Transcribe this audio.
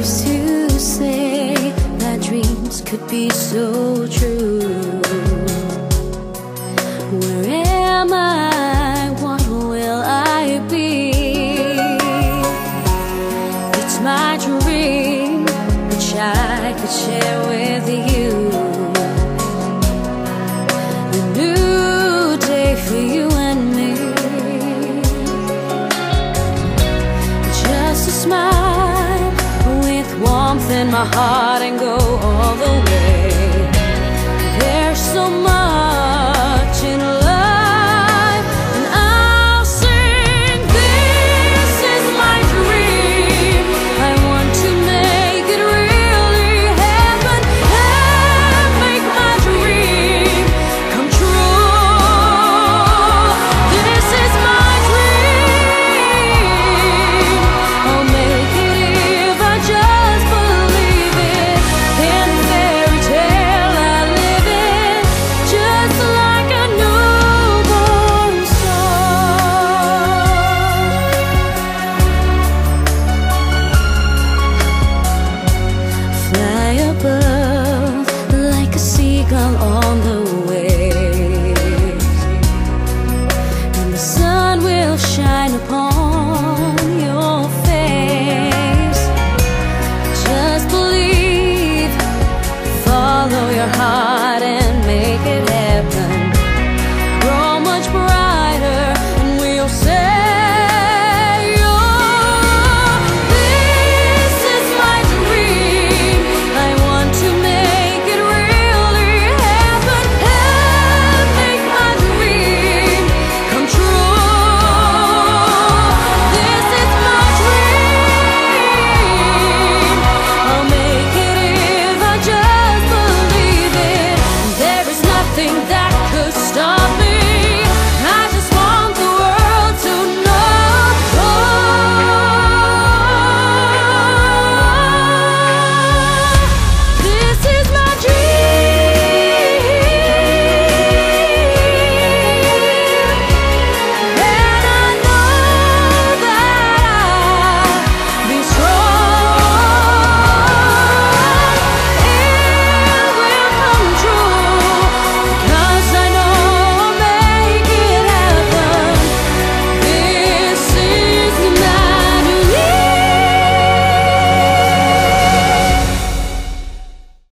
used to say that dreams could be so true Where am I? What will I be? It's my dream, which I could share with you in my heart and go all the shine upon